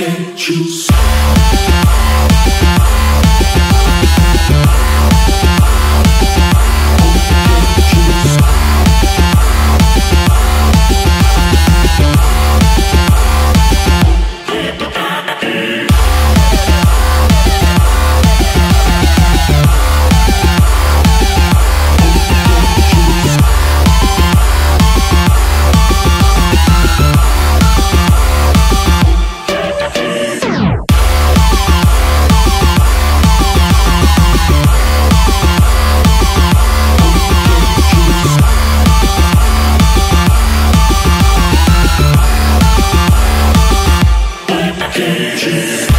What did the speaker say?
get you see? DJ.